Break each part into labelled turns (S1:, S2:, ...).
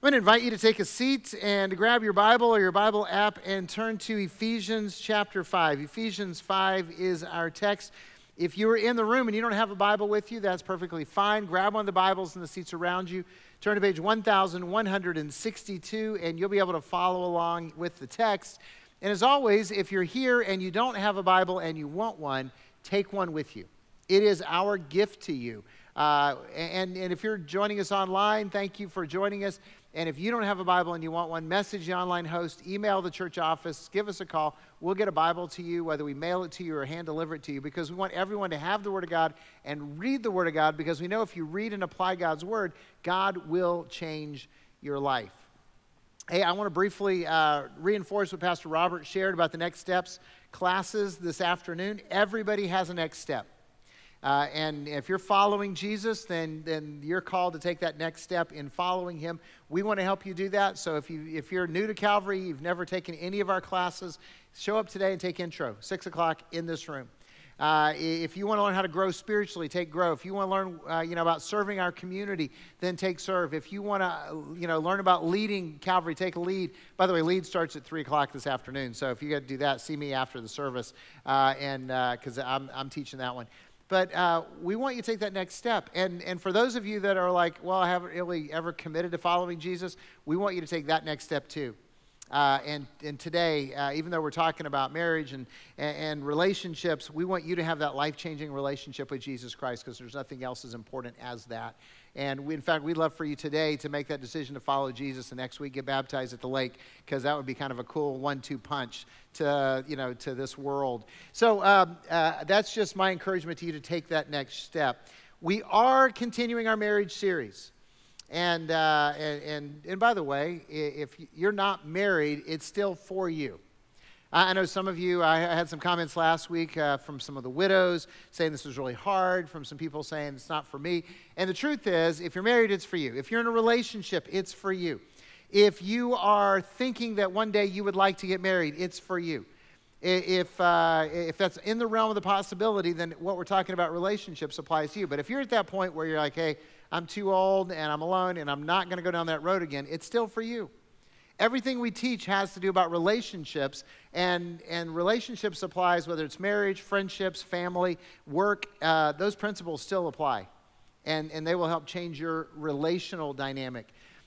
S1: I'm going to invite you to take a seat and grab your Bible or your Bible app and turn to Ephesians chapter 5. Ephesians 5 is our text. If you are in the room and you don't have a Bible with you, that's perfectly fine. Grab one of the Bibles in the seats around you. Turn to page 1162, and you'll be able to follow along with the text. And as always, if you're here and you don't have a Bible and you want one, take one with you. It is our gift to you. Uh, and, and if you're joining us online, thank you for joining us. And if you don't have a Bible and you want one, message the online host, email the church office, give us a call. We'll get a Bible to you, whether we mail it to you or hand deliver it to you, because we want everyone to have the Word of God and read the Word of God, because we know if you read and apply God's Word, God will change your life. Hey, I want to briefly uh, reinforce what Pastor Robert shared about the next steps classes this afternoon. Everybody has a next step. Uh, and if you're following Jesus, then, then you're called to take that next step in following him. We want to help you do that. So if, you, if you're new to Calvary, you've never taken any of our classes, show up today and take intro, 6 o'clock in this room. Uh, if you want to learn how to grow spiritually, take grow. If you want to learn, uh, you know, about serving our community, then take serve. If you want to, you know, learn about leading Calvary, take a lead. By the way, lead starts at three o'clock this afternoon. So if you got to do that, see me after the service, uh, and because uh, I'm I'm teaching that one. But uh, we want you to take that next step. And, and for those of you that are like, well, I haven't really ever committed to following Jesus, we want you to take that next step too. Uh, and, and today, uh, even though we're talking about marriage and, and, and relationships, we want you to have that life changing relationship with Jesus Christ because there's nothing else as important as that. And we, in fact, we'd love for you today to make that decision to follow Jesus and next week get baptized at the lake because that would be kind of a cool one-two punch to, you know, to this world. So um, uh, that's just my encouragement to you to take that next step. We are continuing our marriage series. And, uh, and, and, and by the way, if you're not married, it's still for you. I know some of you, I had some comments last week uh, from some of the widows saying this was really hard, from some people saying it's not for me. And the truth is, if you're married, it's for you. If you're in a relationship, it's for you. If you are thinking that one day you would like to get married, it's for you. If, uh, if that's in the realm of the possibility, then what we're talking about relationships applies to you. But if you're at that point where you're like, hey, I'm too old and I'm alone and I'm not going to go down that road again, it's still for you. Everything we teach has to do about relationships, and, and relationships applies whether it's marriage, friendships, family, work, uh, those principles still apply. And, and they will help change your relational dynamic.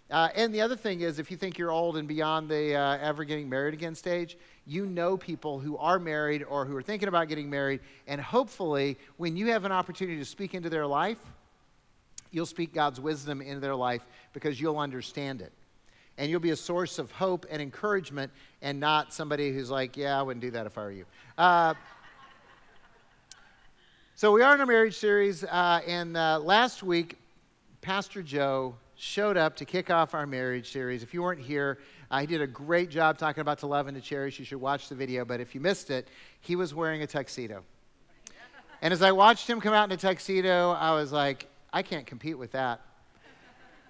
S1: Uh, and the other thing is, if you think you're old and beyond the uh, ever getting married again stage, you know people who are married or who are thinking about getting married. And hopefully, when you have an opportunity to speak into their life, you'll speak God's wisdom into their life because you'll understand it and you'll be a source of hope and encouragement and not somebody who's like, yeah, I wouldn't do that if I were you. Uh, so we are in a marriage series, uh, and uh, last week, Pastor Joe showed up to kick off our marriage series. If you weren't here, uh, he did a great job talking about to love and to cherish. You should watch the video, but if you missed it, he was wearing a tuxedo. And as I watched him come out in a tuxedo, I was like, I can't compete with that.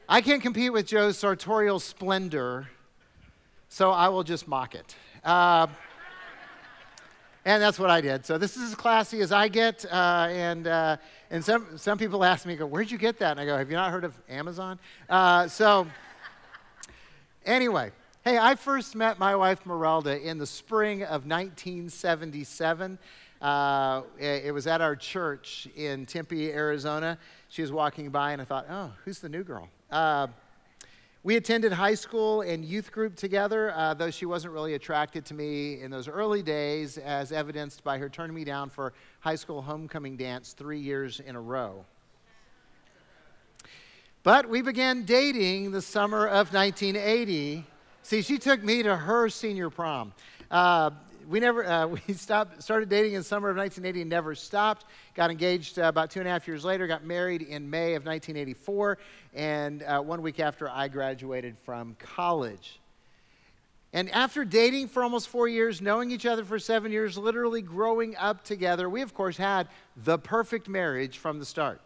S1: I can't compete with Joe's sartorial splendor, so I will just mock it. Uh, and that's what I did. So this is as classy as I get. Uh, and uh, and some, some people ask me, go, where'd you get that? And I go, have you not heard of Amazon? Uh, so anyway, hey, I first met my wife Merelda in the spring of 1977. Uh, it, it was at our church in Tempe, Arizona. She was walking by, and I thought, oh, who's the new girl? Uh, we attended high school and youth group together, uh, though she wasn't really attracted to me in those early days, as evidenced by her turning me down for high school homecoming dance three years in a row. But we began dating the summer of 1980. See, she took me to her senior prom. Uh, we never uh, we stopped started dating in summer of 1980 and never stopped. Got engaged uh, about two and a half years later got married in may of 1984 and uh, one week after i graduated from college. And after dating for almost four years knowing each other for seven years literally growing up together we of course had the perfect marriage from the start.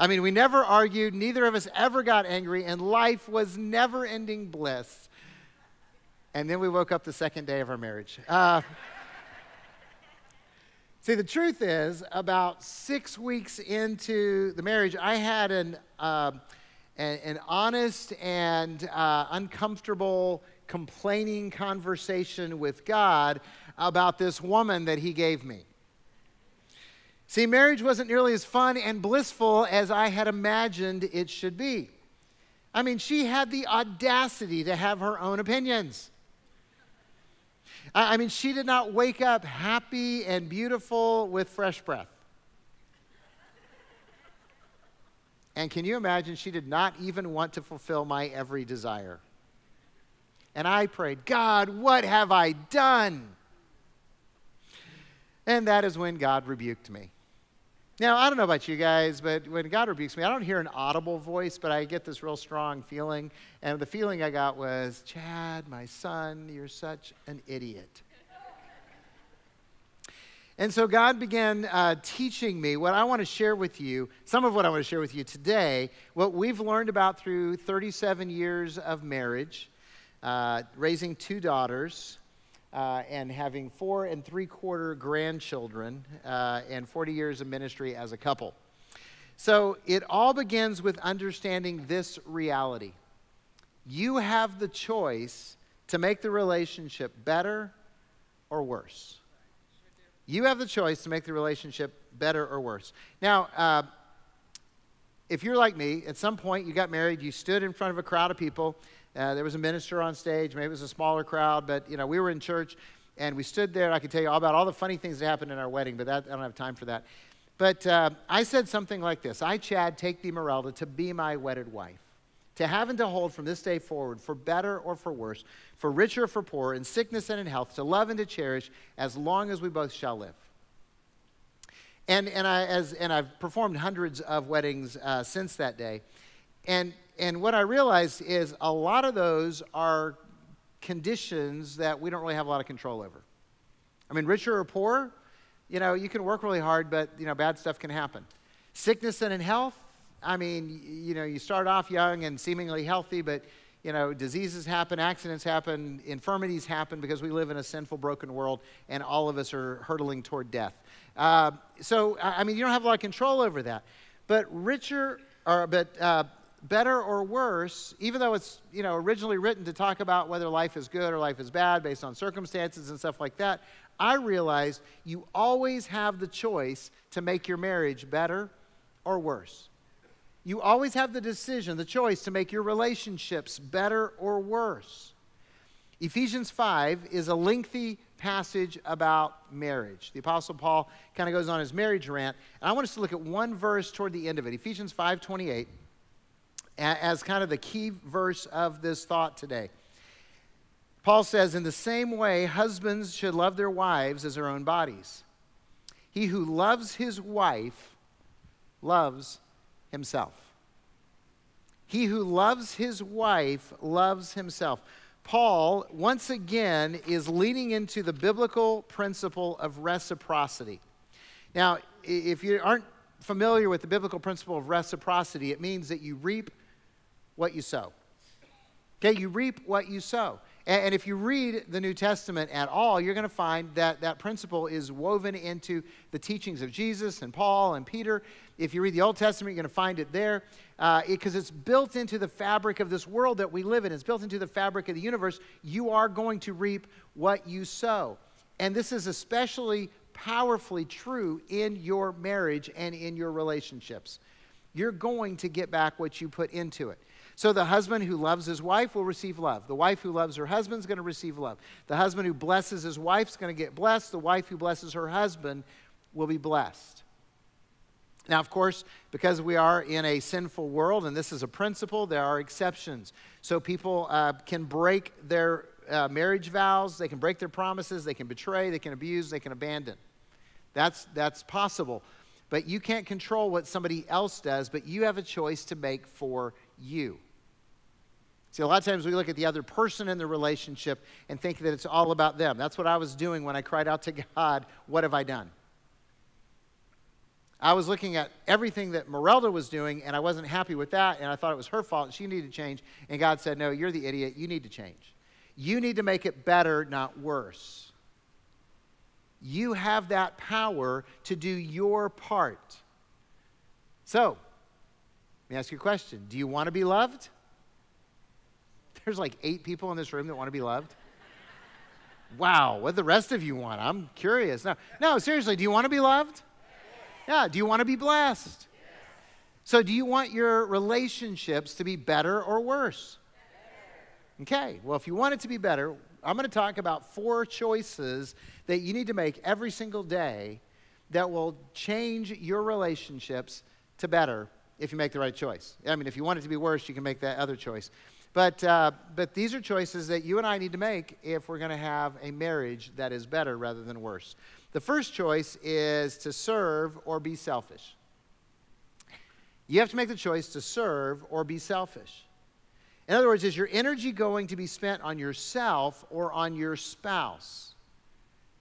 S1: I mean, we never argued, neither of us ever got angry, and life was never ending bliss. And then we woke up the second day of our marriage. Uh, see, the truth is, about six weeks into the marriage, I had an, uh, an, an honest and uh, uncomfortable, complaining conversation with God about this woman that He gave me. See, marriage wasn't nearly as fun and blissful as I had imagined it should be. I mean, she had the audacity to have her own opinions. I mean, she did not wake up happy and beautiful with fresh breath. And can you imagine? She did not even want to fulfill my every desire. And I prayed, God, what have I done? And that is when God rebuked me. Now, I don't know about you guys, but when God rebukes me, I don't hear an audible voice, but I get this real strong feeling. And the feeling I got was, Chad, my son, you're such an idiot. And so God began uh, teaching me what I want to share with you, some of what I want to share with you today, what we've learned about through 37 years of marriage, uh, raising two daughters, uh, and having four and three quarter grandchildren uh, and 40 years of ministry as a couple. So it all begins with understanding this reality. You have the choice to make the relationship better or worse. You have the choice to make the relationship better or worse. Now, uh, if you're like me, at some point you got married, you stood in front of a crowd of people uh, there was a minister on stage. Maybe it was a smaller crowd, but you know we were in church and we stood there. I could tell you all about all the funny things that happened in our wedding, but that, I don't have time for that. But uh, I said something like this: "I, Chad, take thee, Merelda, to be my wedded wife." to have and to hold from this day forward, for better or for worse, for richer or for poorer, in sickness and in health, to love and to cherish as long as we both shall live. And, and, I, as, and I've performed hundreds of weddings uh, since that day. And and what I realized is a lot of those are conditions that we don't really have a lot of control over. I mean, richer or poor, you know, you can work really hard, but, you know, bad stuff can happen. Sickness and in health, I mean, you know, you start off young and seemingly healthy, but, you know, diseases happen, accidents happen, infirmities happen because we live in a sinful, broken world, and all of us are hurtling toward death. Uh, so, I mean, you don't have a lot of control over that. But richer, or, but uh, better or worse, even though it's you know originally written to talk about whether life is good or life is bad based on circumstances and stuff like that, I realized you always have the choice to make your marriage better or worse. You always have the decision, the choice to make your relationships better or worse. Ephesians 5 is a lengthy passage about marriage. The apostle Paul kind of goes on his marriage rant, and I want us to look at one verse toward the end of it. Ephesians 5:28 as kind of the key verse of this thought today. Paul says, In the same way, husbands should love their wives as their own bodies. He who loves his wife loves himself. He who loves his wife loves himself. Paul, once again, is leaning into the biblical principle of reciprocity. Now, if you aren't familiar with the biblical principle of reciprocity, it means that you reap what you sow. Okay, you reap what you sow. And, if you read the New Testament at all, you're going to find that that principle is woven into the teachings of Jesus and Paul and Peter. If you read the Old Testament, you're going to find it there because uh, it, it's built into the fabric of this world that we live in. It's built into the fabric of the universe. You are going to reap what you sow. And this is especially powerfully true in your marriage and in your relationships. You're going to get back what you put into it. So the husband who loves his wife will receive love. The wife who loves her husband is going to receive love. The husband who blesses his wife is going to get blessed. The wife who blesses her husband will be blessed. Now, of course, because we are in a sinful world, and this is a principle, there are exceptions. So people uh, can break their uh, marriage vows, they can break their promises, they can betray, they can abuse, they can abandon. That's, that's possible. But you can't control what somebody else does, but you have a choice to make for you. See, a lot of times we look at the other person in the relationship and think that it's all about them. That's what I was doing when I cried out to God, What have I done? I was looking at everything that Merelda was doing, and I wasn't happy with that, and I thought it was her fault, and she needed to change. And God said, No, you're the idiot. You need to change. You need to make it better, not worse. You have that power to do your part. So, Let me ask you a question Do you want to be loved? There's like eight people in this room that want to be loved. Wow, what the rest of you want? I'm curious. No, no, seriously, do you want to be loved? Yeah, do you want to be blessed? So, do you want your relationships to be better or worse? Okay, well, if you want it to be better, I'm going to talk about four choices that you need to make every single day that will change your relationships to better if you make the right choice. I mean, if you want it to be worse, you can make that other choice. But, uh, but these are choices that you and I need to make if we're going to have a marriage that is better rather than worse. The first choice is to serve or be selfish. You have to make the choice to serve or be selfish. In other words, is your energy going to be spent on yourself or on your spouse?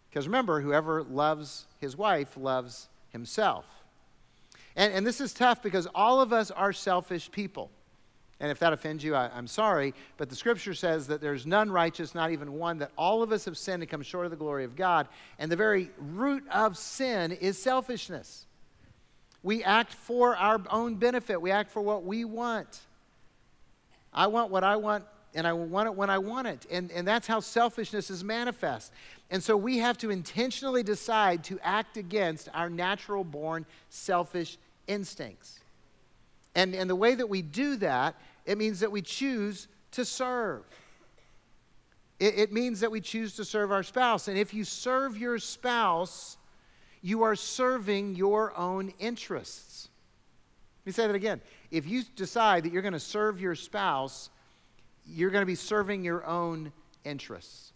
S1: Because remember, whoever loves his wife loves himself. And, and this is tough because all of us are selfish people. And if that offends you, I, am sorry. But the scripture says that there's none righteous, not even one, that all of us have sinned and come short of the glory of God. And the very root of sin is selfishness. We act for our own benefit, we act for what we want. I want what I want, and I want it when I want it. And, and that's how selfishness is manifest. And so we have to intentionally decide to act against our natural born selfish instincts. And, and the way that we do that, it means that we choose to serve. It, it means that we choose to serve our spouse. And if you serve your spouse, you are serving your own interests. Let me say that again. If you decide that you're going to serve your spouse, you're going to be serving your own interests.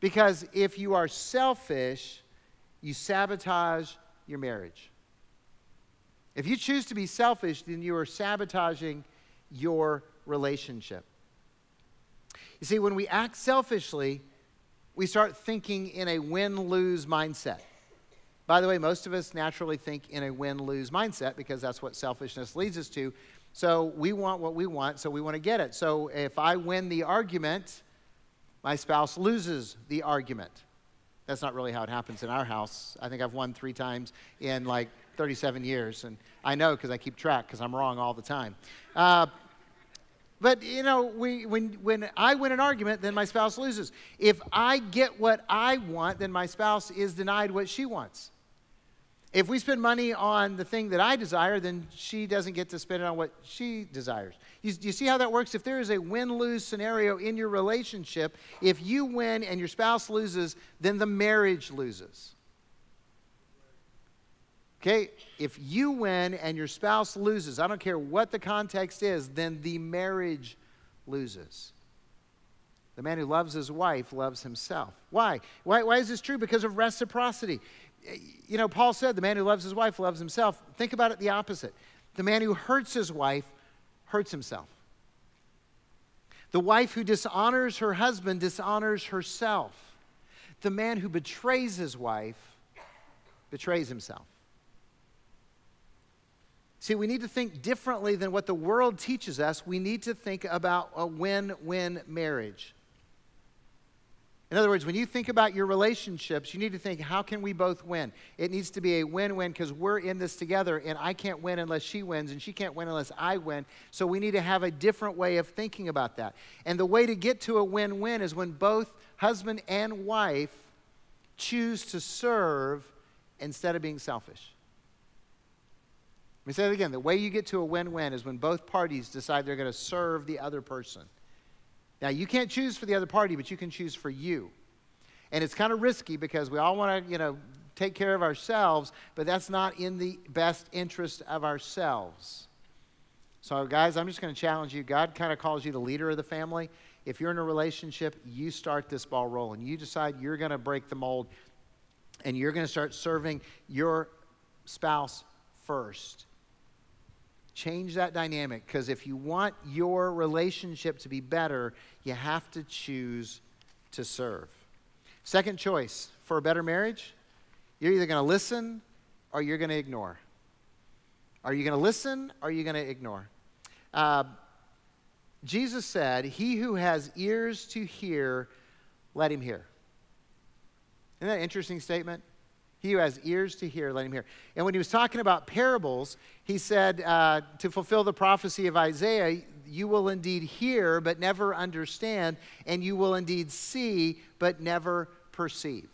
S1: Because if you are selfish, you sabotage your marriage. If you choose to be selfish, then you are sabotaging your relationship. You see, when we act selfishly, we start thinking in a win lose mindset. By the way, most of us naturally think in a win lose mindset because that's what selfishness leads us to. So we want what we want, so we want to get it. So if I win the argument, my spouse loses the argument. That's not really how it happens in our house. I think I've won three times in like 37 years, and I know because I keep track because I'm wrong all the time. Uh, but you know, we, when, when I win an argument, then my spouse loses. If I get what I want, then my spouse is denied what she wants. If we spend money on the thing that I desire, then she doesn't get to spend it on what she desires. You, you see how that works? If there is a win lose scenario in your relationship, if you win and your spouse loses, then the marriage loses. Okay? If you win and your spouse loses, I don't care what the context is, then the marriage loses. The man who loves his wife loves himself. Why? Why, why is this true? Because of reciprocity you know, Paul said the man who loves his wife loves himself. Think about it the opposite. The man who hurts his wife hurts himself. The wife who dishonors her husband dishonors herself. The man who betrays his wife betrays himself. See, we need to think differently than what the world teaches us. We need to think about a win win marriage. In other words, when you think about your relationships, you need to think, how can we both win? It needs to be a win win because we're in this together, and I can't win unless she wins, and she can't win unless I win. So we need to have a different way of thinking about that. And the way to get to a win win is when both husband and wife choose to serve instead of being selfish. Let me say it again. The way you get to a win win is when both parties decide they're going to serve the other person. Now, you can't choose for the other party, but you can choose for you. And it's kind of risky because we all want to, you know, take care of ourselves, but that's not in the best interest of ourselves. So, guys, I'm just going to challenge you. God kind of calls you the leader of the family. If you're in a relationship, you start this ball rolling. You decide you're going to break the mold and you're going to start serving your spouse first. Change that dynamic because if you want your relationship to be better, you have to choose to serve. Second choice for a better marriage you're either going to listen or you're going to ignore. Are you going to listen or are you going to ignore? Uh, Jesus said, He who has ears to hear, let him hear. Isn't that an interesting statement? He who has ears to hear, let him hear. And when he was talking about parables, he said, uh, to fulfill the prophecy of Isaiah, you will indeed hear, but never understand, and you will indeed see, but never perceive.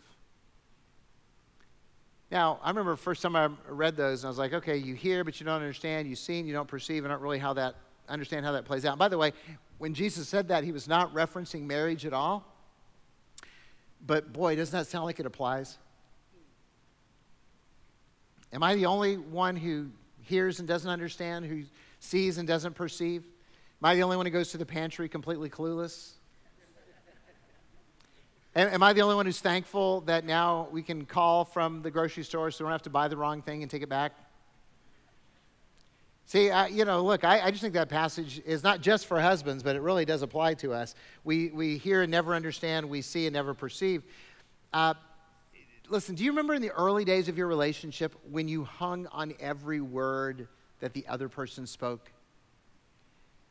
S1: Now, I remember the first time I read those, and I was like, okay, you hear, but you don't understand. You see, and you don't perceive, I don't really how that, understand how that plays out. by the way, when Jesus said that, he was not referencing marriage at all. But boy, doesn't that sound like it applies? Am I the only one who hears and doesn't understand, who sees and doesn't perceive? Am I the only one who goes to the pantry completely clueless? Am I the only one who's thankful that now we can call from the grocery store so we don't have to buy the wrong thing and take it back? See, uh, you know, look, I, I, just think that passage is not just for husbands, but it really does apply to us. We, we hear and never understand, we see and never perceive. Uh, listen, do you remember in the early days of your relationship when you hung on every word that the other person spoke?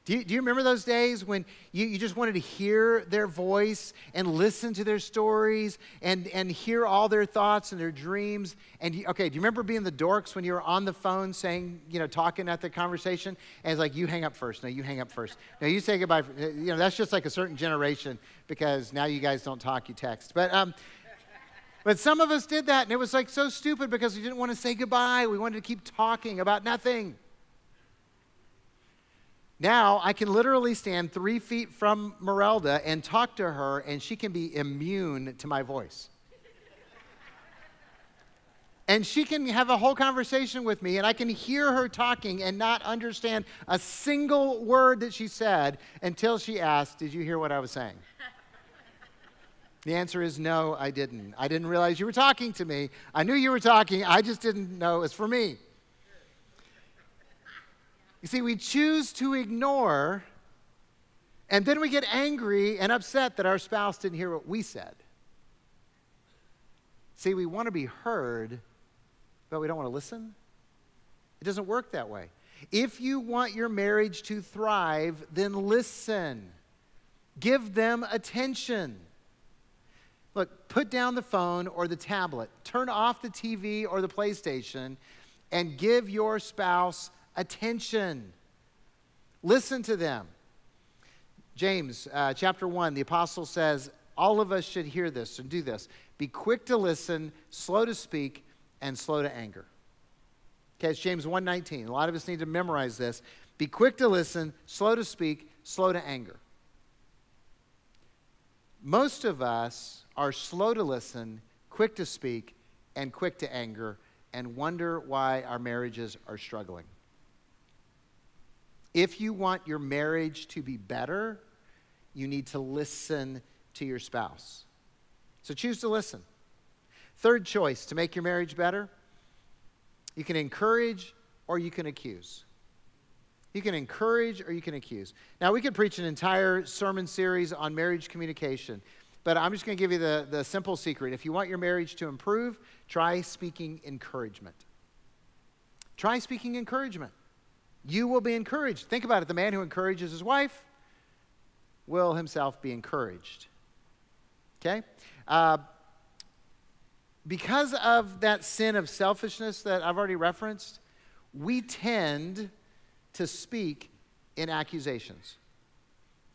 S1: Do you, do you remember those days when you, you just wanted to hear their voice and listen to their stories and, and hear all their thoughts and their dreams? And you, okay, do you remember being the dorks when you were on the phone saying, you know, talking at the conversation? And it's like, you hang up first. No, you hang up first. No, you say goodbye. You know, that's just like a certain generation because now you guys don't talk, you text. But, um, but some of us did that, and it was like so stupid because we didn't want to say goodbye. We wanted to keep talking about nothing. Now I can literally stand three feet from Merelda and talk to her, and she can be immune to my voice. and she can have a whole conversation with me, and I can hear her talking and not understand a single word that she said until she asked, Did you hear what I was saying? The answer is no, I didn't. I didn't realize you were talking to me. I knew you were talking, I just didn't know it was for me. You see, we choose to ignore, and then we get angry and upset that our spouse didn't hear what we said. See, we want to be heard, but we don't want to listen. It doesn't work that way. If you want your marriage to thrive, then listen. Give them attention. Look, put down the phone or the tablet, turn off the TV or the PlayStation, and give your spouse attention. Listen to them. James uh, chapter 1, the apostle says, All of us should hear this and do this. Be quick to listen, slow to speak, and slow to anger. Okay, it's James 1:19. A lot of us need to memorize this. Be quick to listen, slow to speak, slow to anger. Most of us are slow to listen, quick to speak, and quick to anger, and wonder why our marriages are struggling. If you want your marriage to be better, you need to listen to your spouse. So choose to listen. Third choice to make your marriage better you can encourage or you can accuse. You can encourage or you can accuse. Now, we could preach an entire sermon series on marriage communication, but I'm just going to give you the, the simple secret. If you want your marriage to improve, try speaking encouragement. Try speaking encouragement you will be encouraged. Think about it the man who encourages his wife will himself be encouraged. Okay? Uh, because of that sin of selfishness that I've already referenced, we tend to speak in accusations.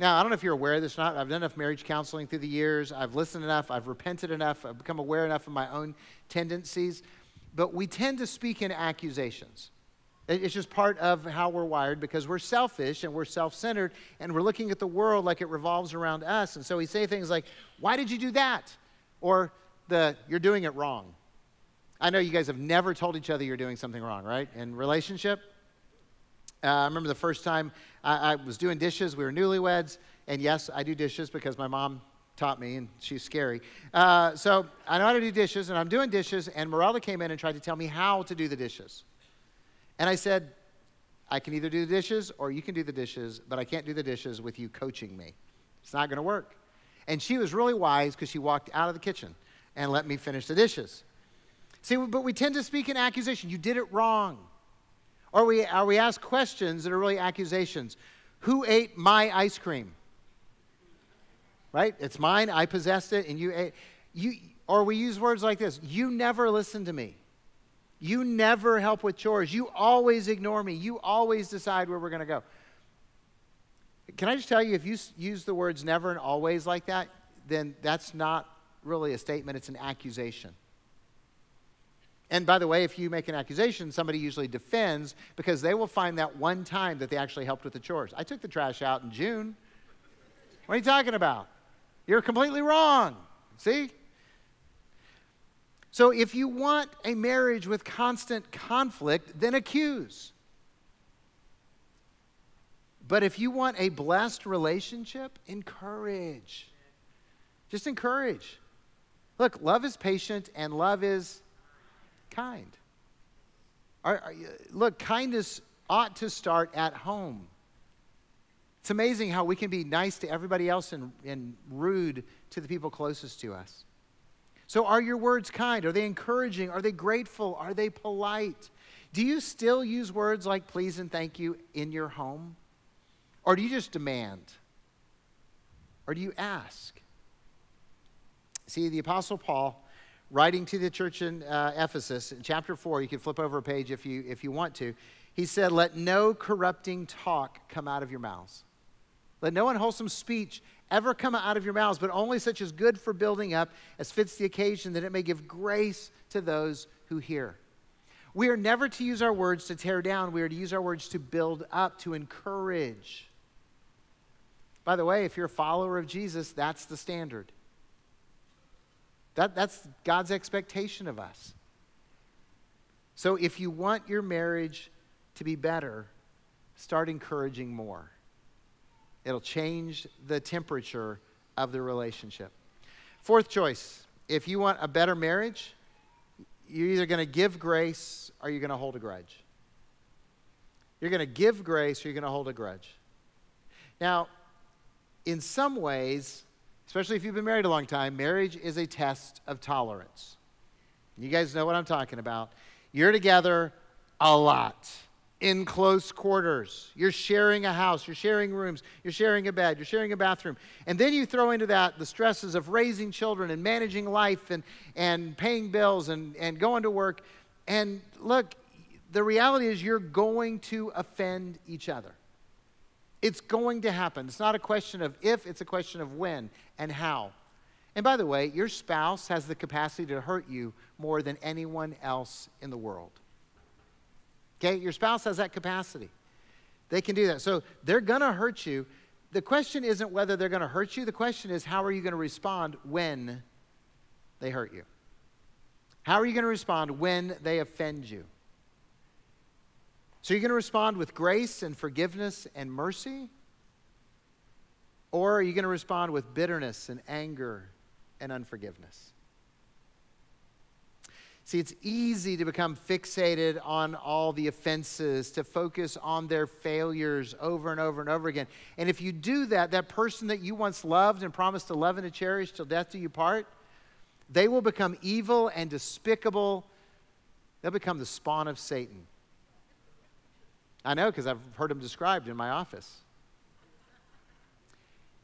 S1: Now, I don't know if you're aware of this or not. I've done enough marriage counseling through the years. I've listened enough. I've repented enough. I've become aware enough of my own tendencies. But we tend to speak in accusations. It's just part of how we're wired because we're selfish and we're self centered and we're looking at the world like it revolves around us. And so we say things like, Why did you do that? Or the, You're doing it wrong. I know you guys have never told each other you're doing something wrong, right? In relationship. Uh, I remember the first time I, I was doing dishes, we were newlyweds. And yes, I do dishes because my mom taught me, and she's scary. Uh, so I know how to do dishes, and I'm doing dishes, and Merelda came in and tried to tell me how to do the dishes. And I said, I can either do the dishes or you can do the dishes, but I can't do the dishes with you coaching me. It's not going to work. And she was really wise because she walked out of the kitchen and let me finish the dishes. See, but we tend to speak in accusation. You did it wrong. Or we, or we ask questions that are really accusations. Who ate my ice cream? Right? It's mine. I possessed it, and you ate. You, Or we use words like this You never listen to me. You never help with chores. You always ignore me. You always decide where we're going to go. Can I just tell you, if you use the words never and always like that, then that's not really a statement, it's an accusation. And by the way, if you make an accusation, somebody usually defends because they will find that one time that they actually helped with the chores. I took the trash out in June. What are you talking about? You're completely wrong. See? So if you want a marriage with constant conflict, then accuse. But if you want a blessed relationship, encourage. Just encourage. Look, love is patient and love is kind. Are, are, look, kindness ought to start at home. It's amazing how we can be nice to everybody else and, and rude to the people closest to us. So, are your words kind? Are they encouraging? Are they grateful? Are they polite? Do you still use words like please and thank you in your home? Or do you just demand? Or do you ask? See, the Apostle Paul writing to the church in uh, Ephesus, in chapter 4, you can flip over a page if you, if you want to. He said, Let no corrupting talk come out of your mouths. Let no unwholesome speech ever come out of your mouths, but only such as good for building up, as fits the occasion, that it may give grace to those who hear. We are never to use our words to tear down, we are to use our words to build up, to encourage. By the way, if you're a follower of Jesus, that's the standard. That, that's God's expectation of us. So if you want your marriage to be better, start encouraging more. It'll change the temperature of the relationship. Fourth choice if you want a better marriage, you're either going to give grace or you're going to hold a grudge. You're going to give grace or you're going to hold a grudge. Now, in some ways, especially if you've been married a long time, marriage is a test of tolerance. You guys know what I'm talking about. You're together a lot in close quarters. You're sharing a house, you're sharing rooms, you're sharing a bed, you're sharing a bathroom. And then you throw into that the stresses of raising children and managing life and, and paying bills and, and going to work. And look, the reality is you're going to offend each other. It's going to happen. It's not a question of if, it's a question of when and how. And by the way, your spouse has the capacity to hurt you more than anyone else in the world. Okay? Your spouse has that capacity. They can do that. So they're going to hurt you. The question isn't whether they're going to hurt you, the question is how are you going to respond when they hurt you? How are you going to respond when they offend you? So you're going to respond with grace and forgiveness and mercy? Or are you going to respond with bitterness and anger and unforgiveness? See, it's easy to become fixated on all the offenses, to focus on their failures over and over and over again. And if you do that, that person that you once loved and promised to love and to cherish till death do you part, they will become evil and despicable. They'll become the spawn of Satan. I know because I've heard them described in my office.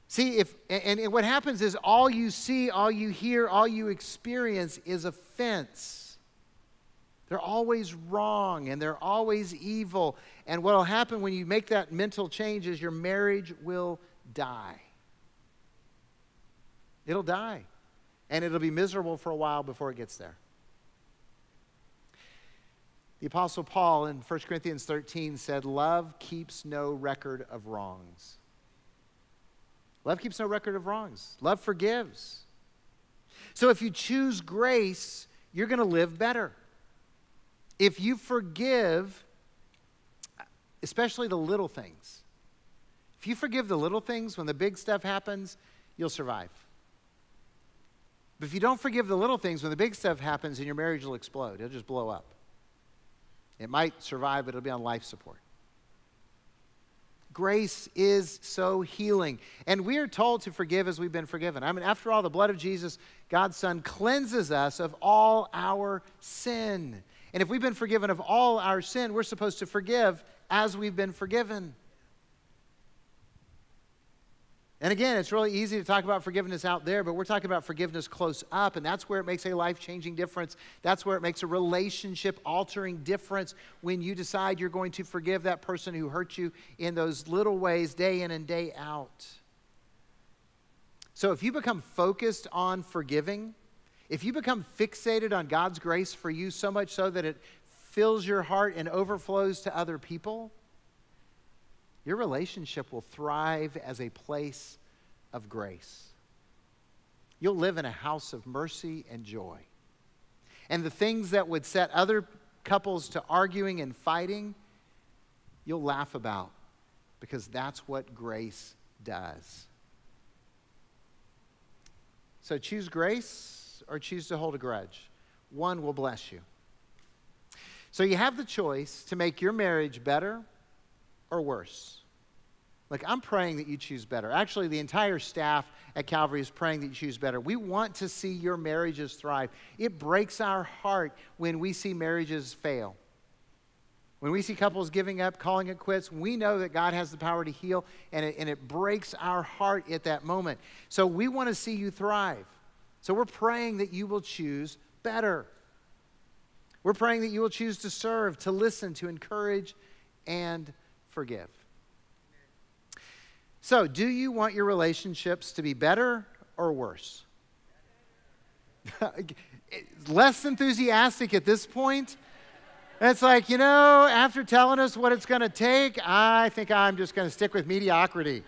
S1: See, if, and, and what happens is all you see, all you hear, all you experience is offense. They're always wrong and they're always evil. And what will happen when you make that mental change is your marriage will die. It'll die. And it'll be miserable for a while before it gets there. The Apostle Paul in 1 Corinthians 13 said, Love keeps no record of wrongs. Love keeps no record of wrongs. Love forgives. So if you choose grace, you're going to live better. If you forgive, especially the little things, if you forgive the little things when the big stuff happens, you'll survive. But if you don't forgive the little things when the big stuff happens, then your marriage will explode. It'll just blow up. It might survive, but it'll be on life support. Grace is so healing. And we are told to forgive as we've been forgiven. I mean, after all, the blood of Jesus, God's Son, cleanses us of all our sin. And if we've been forgiven of all our sin, we're supposed to forgive as we've been forgiven. And again, it's really easy to talk about forgiveness out there, but we're talking about forgiveness close up, and that's where it makes a life changing difference. That's where it makes a relationship altering difference when you decide you're going to forgive that person who hurt you in those little ways, day in and day out. So if you become focused on forgiving, if you become fixated on God's grace for you so much so that it fills your heart and overflows to other people, your relationship will thrive as a place of grace. You'll live in a house of mercy and joy. And the things that would set other couples to arguing and fighting, you'll laugh about because that's what grace does. So choose grace or choose to hold a grudge. One will bless you. So you have the choice to make your marriage better or worse? Like, I'm praying that you choose better. Actually, the entire staff at Calvary is praying that you choose better. We want to see your marriages thrive. It breaks our heart when we see marriages fail. When we see couples giving up, calling it quits, we know that God has the power to heal, and it, and it breaks our heart at that moment. So we want to see you thrive. So we're praying that you will choose better. We're praying that you will choose to serve, to listen, to encourage, and forgive. So, do you want your relationships to be better or worse? Less enthusiastic at this point. It's like, you know, after telling us what it's going to take, I think I'm just going to stick with mediocrity.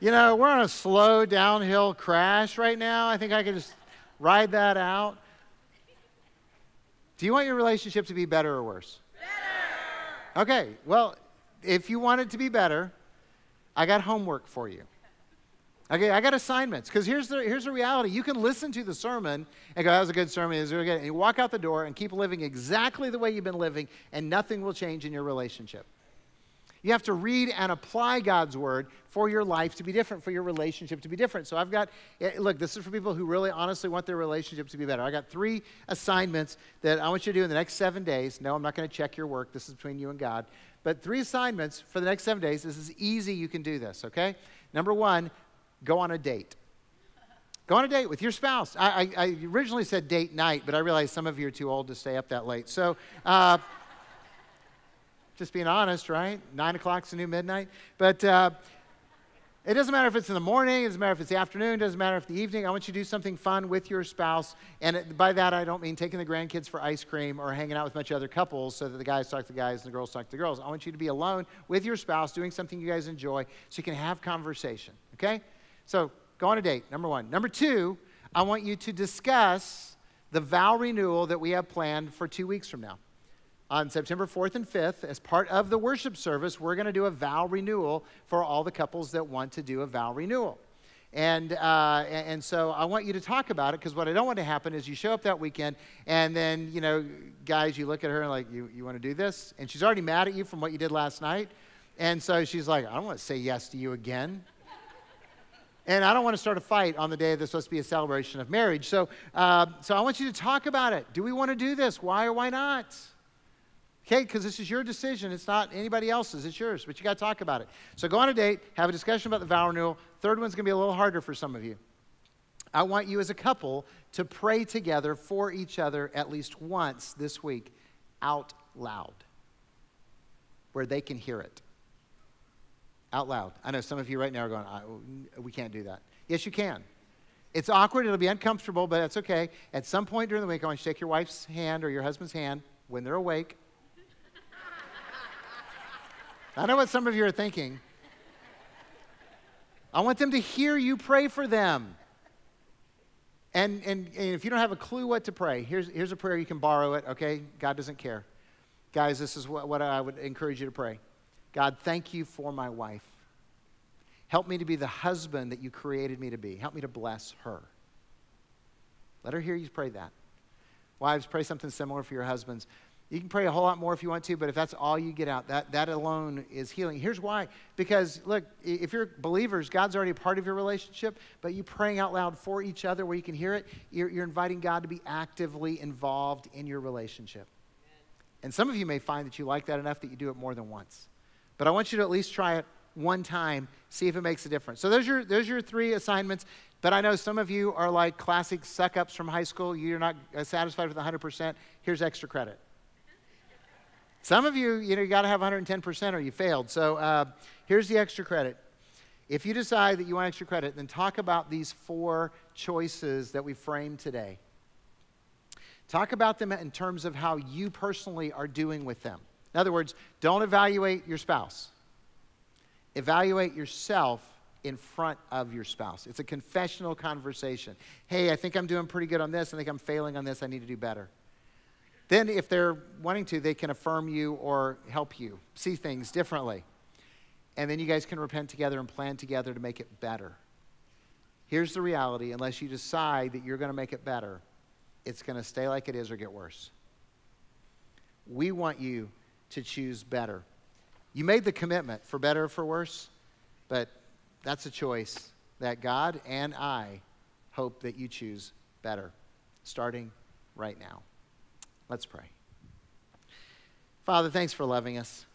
S1: You know, we're on a slow downhill crash right now. I think I can just ride that out. Do you want your relationship to be better or worse? Better. Okay, well, if you want it to be better, I got homework for you. Okay, I got assignments. Because here's the, here's the reality. You can listen to the sermon and go, that was a good sermon. Was really good. And you walk out the door and keep living exactly the way you've been living, and nothing will change in your relationship. You have to read and apply God's word for your life to be different, for your relationship to be different. So I've got, eh, look, this is for people who really honestly want their relationship to be better. I got three assignments that I want you to do in the next seven days. No, I'm not going to check your work. This is between you and God. But three assignments for the next seven days. This is easy. You can do this, okay? Number one, go on a date. Go on a date with your spouse. I, I, I originally said date night, but I realized some of you are too old to stay up that late. So, uh, just being honest, right? Nine o'clock's the new midnight. But uh, it doesn't matter if it's in the morning, it doesn't matter if it's the afternoon, it doesn't matter if the evening. I want you to do something fun with your spouse. And it, by that, I don't mean taking the grandkids for ice cream or hanging out with a bunch of other couples so that the guys talk to the guys and the girls talk to the girls. I want you to be alone with your spouse doing something you guys enjoy so you can have conversation, okay? So go on a date, number one. Number two, I want you to discuss the vow renewal that we have planned for two weeks from now on September 4th and 5th, as part of the worship service, we're going to do a vow renewal for all the couples that want to do a vow renewal. And, uh, and so I want you to talk about it because what I don't want to happen is you show up that weekend and then, you know, guys, you look at her and like, you, you want to do this? And she's already mad at you from what you did last night. And so she's like, I don't want to say yes to you again. And I don't want to start a fight on the day that's supposed to be a celebration of marriage. So, uh, so I want you to talk about it. Do we want to do this? Why or why not? Okay, because this is your decision. It's not anybody else's. It's yours, but you got to talk about it. So go on a date, have a discussion about the vow renewal. Third one's going to be a little harder for some of you. I want you as a couple to pray together for each other at least once this week out loud where they can hear it. Out loud. I know some of you right now are going, we can't do that. Yes, you can. It's awkward, it'll be uncomfortable, but that's okay. At some point during the week, I want you to shake your wife's hand or your husband's hand when they're awake I know what some of you are thinking. I want them to hear you pray for them. And, and, and, if you don't have a clue what to pray, here's, here's a prayer. You can borrow it, okay? God doesn't care. Guys, this is what, what I would encourage you to pray God, thank you for my wife. Help me to be the husband that you created me to be. Help me to bless her. Let her hear you pray that. Wives, pray something similar for your husbands. You can pray a whole lot more if you want to, but if that's all you get out, that, that alone is healing. Here's why. Because, look, if you're believers, God's already a part of your relationship, but you praying out loud for each other where you can hear it, you're, you're inviting God to be actively involved in your relationship. And some of you may find that you like that enough that you do it more than once. But I want you to at least try it one time, see if it makes a difference. So there's your, there's your three assignments. But I know some of you are like classic suck ups from high school. You're not uh, satisfied with 100%. Here's extra credit. Some of you, you know, you got to have 110% or you failed. So uh, here's the extra credit. If you decide that you want extra credit, then talk about these four choices that we framed today. Talk about them in terms of how you personally are doing with them. In other words, don't evaluate your spouse, evaluate yourself in front of your spouse. It's a confessional conversation. Hey, I think I'm doing pretty good on this. I think I'm failing on this. I need to do better. Then, if they're wanting to, they can affirm you or help you see things differently. And then you guys can repent together and plan together to make it better. Here's the reality unless you decide that you're going to make it better, it's going to stay like it is or get worse. We want you to choose better. You made the commitment for better or for worse, but that's a choice that God and I hope that you choose better, starting right now. Let's pray. Father, thanks for loving us.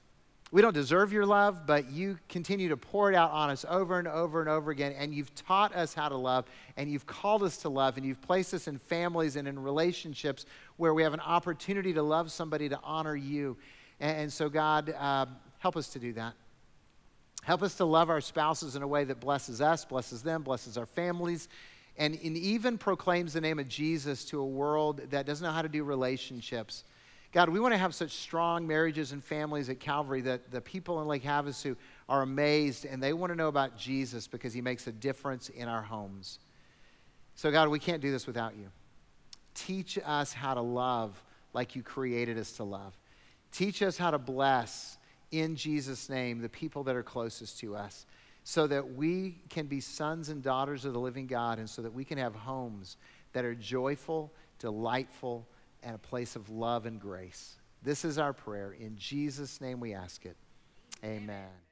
S1: We don't deserve your love, but you continue to pour it out on us over and over and over again. And you've taught us how to love, and you've called us to love, and you've placed us in families and in relationships where we have an opportunity to love somebody to honor you. And, and so, God, uh, help us to do that. Help us to love our spouses in a way that blesses us, blesses them, blesses our families, and, and even proclaims the name of Jesus to a world that doesn't know how to do relationships. God, we want to have such strong marriages and families at Calvary that the people in Lake Havasu are amazed and they want to know about Jesus because he makes a difference in our homes. So, God, we can't do this without you. Teach us how to love like you created us to love. Teach us how to bless in Jesus' name the people that are closest to us so that we can be sons and daughters of the living God and so that we can have homes that are joyful, delightful, and a place of love and grace. This is our prayer. In Jesus' name we ask it. Amen.